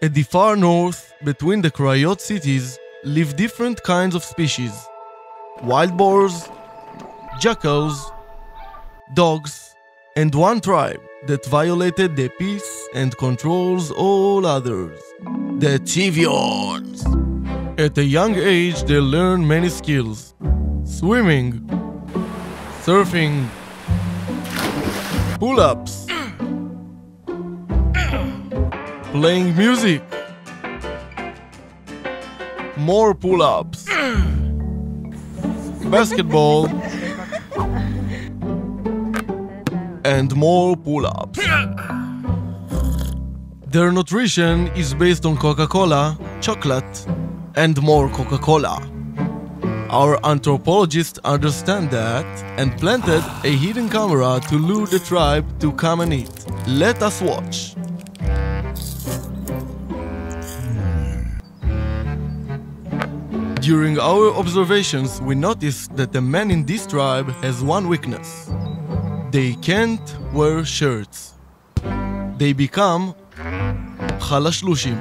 At the far north, between the Krayot cities, live different kinds of species. Wild boars, jackals, dogs, and one tribe that violated the peace and controls all others. The Zivions. At a young age, they learn many skills. Swimming, surfing, pull ups, playing music, more pull ups, basketball, and more pull ups. Their nutrition is based on Coca Cola, chocolate, and more Coca Cola. Our anthropologists understand that and planted a hidden camera to lure the tribe to come and eat. Let us watch. During our observations, we noticed that the man in this tribe has one weakness. They can't wear shirts. They become חלשלושים.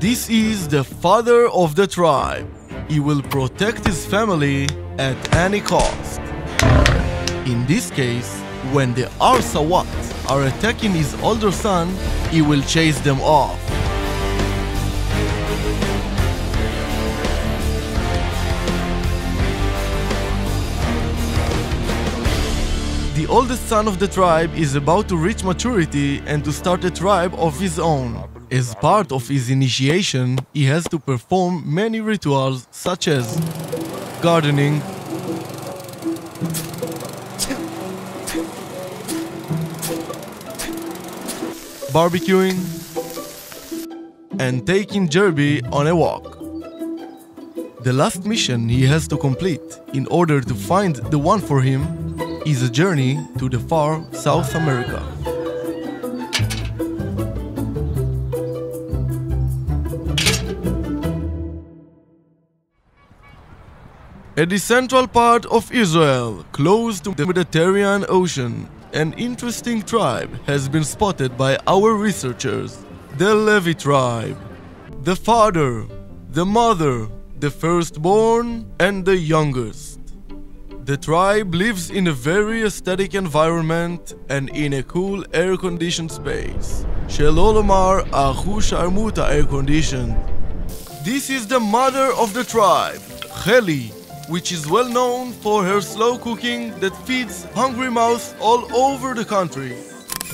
This is the father of the tribe. He will protect his family at any cost. In this case, when the Arsawat are attacking his older son, he will chase them off. The oldest son of the tribe is about to reach maturity and to start a tribe of his own. As part of his initiation, he has to perform many rituals such as gardening, barbecuing, and taking Jerby on a walk. The last mission he has to complete in order to find the one for him is a journey to the far South America. At the central part of Israel, close to the Mediterranean Ocean, an interesting tribe has been spotted by our researchers, the Levi tribe. The father, the mother, the firstborn, and the youngest. The tribe lives in a very aesthetic environment and in a cool air-conditioned space. Shelolomar Ahush air-conditioned. This is the mother of the tribe, Heli, which is well known for her slow cooking that feeds hungry mouths all over the country.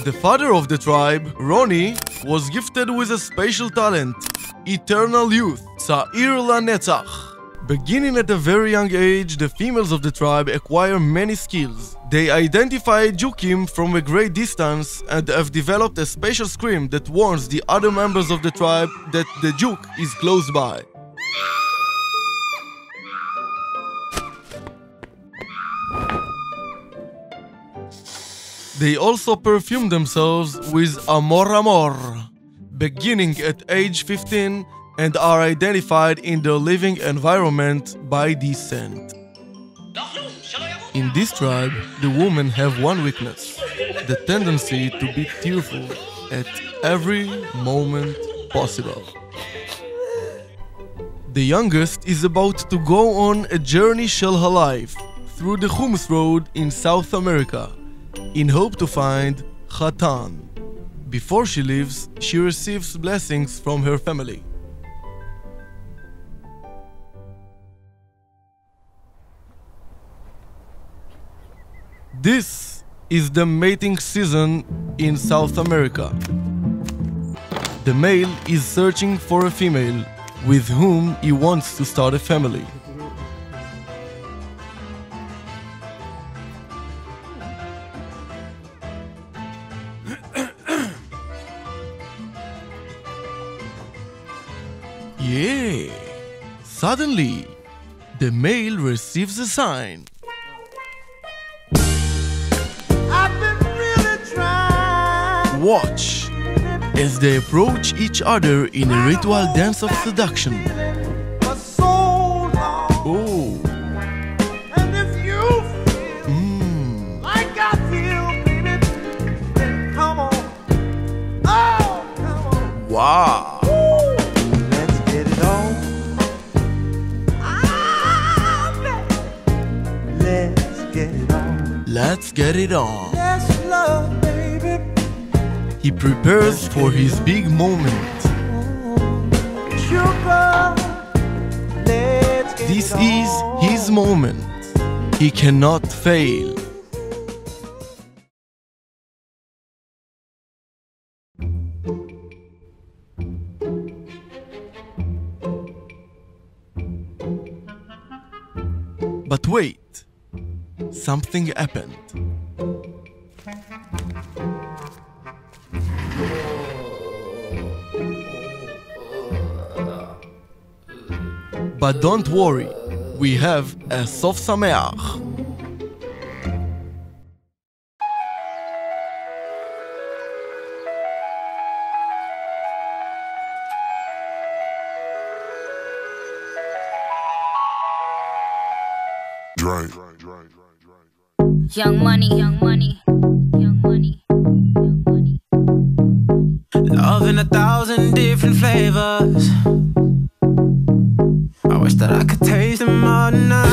The father of the tribe, Ronnie, was gifted with a special talent, eternal youth, Sa'ir Lanetzach. Beginning at a very young age, the females of the tribe acquire many skills. They identify Jukim from a great distance and have developed a special scream that warns the other members of the tribe that the Juk is close by. They also perfume themselves with Amor Amor, beginning at age 15 and are identified in their living environment by this scent. In this tribe, the women have one weakness the tendency to be tearful at every moment possible. The youngest is about to go on a journey shell her life through the Hummus Road in South America in hope to find Khatan. Before she leaves, she receives blessings from her family. This is the mating season in South America. The male is searching for a female with whom he wants to start a family. Yeah. Suddenly, the male receives a sign. I've been really. Watch. as they approach each other in a ritual dance of seduction. so. Oh, And if you feel hmm. like feel, baby, then come on. Oh. Wow. Let's get it on. Let's love, baby. He prepares for his big moment. Sugar. Let's get This is his moment. He cannot fail. But wait, something happened. But don't worry, we have a Sof Sameach. Drink. Young money, young money, young money, young money. Love in a thousand different flavors. I wish that I could taste them all night.